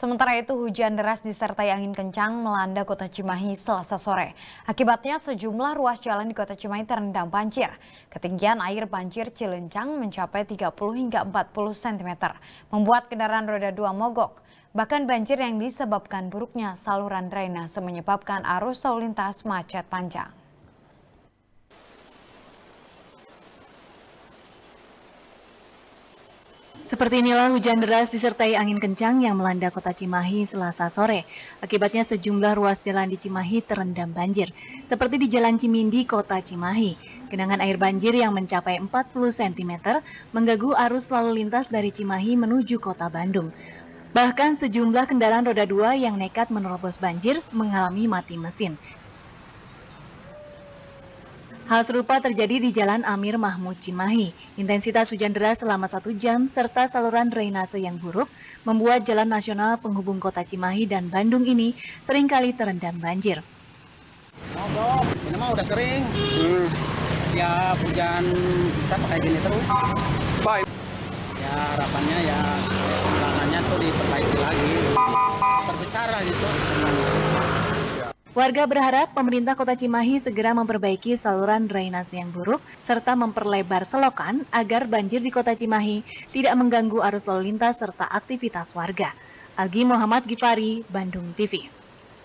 Sementara itu hujan deras disertai angin kencang melanda kota Cimahi selasa sore. Akibatnya sejumlah ruas jalan di kota Cimahi terendam banjir. Ketinggian air banjir Cilencang mencapai 30 hingga 40 cm, membuat kendaraan roda 2 mogok. Bahkan banjir yang disebabkan buruknya saluran drainase menyebabkan arus lalu lintas macet panjang. Seperti inilah hujan deras disertai angin kencang yang melanda kota Cimahi selasa sore. Akibatnya sejumlah ruas jalan di Cimahi terendam banjir. Seperti di Jalan Cimindi, kota Cimahi. Genangan air banjir yang mencapai 40 cm mengganggu arus lalu lintas dari Cimahi menuju kota Bandung. Bahkan sejumlah kendaraan roda dua yang nekat menerobos banjir mengalami mati mesin. Hal serupa terjadi di Jalan Amir Mahmud Cimahi. Intensitas hujan deras selama satu jam serta saluran drainase yang buruk membuat jalan nasional penghubung kota Cimahi dan Bandung ini sering kali terendam banjir. Mogok, ini mah udah sering. Hmm. Ya hujan bisa pakai gini terus. Baik. Ya harapannya ya jalanannya tuh diperbaiki lagi. Terbesar lah gitu. Warga berharap pemerintah kota Cimahi segera memperbaiki saluran drainase yang buruk serta memperlebar selokan agar banjir di kota Cimahi tidak mengganggu arus lalu lintas serta aktivitas warga. Algi Muhammad Gifari, Bandung TV.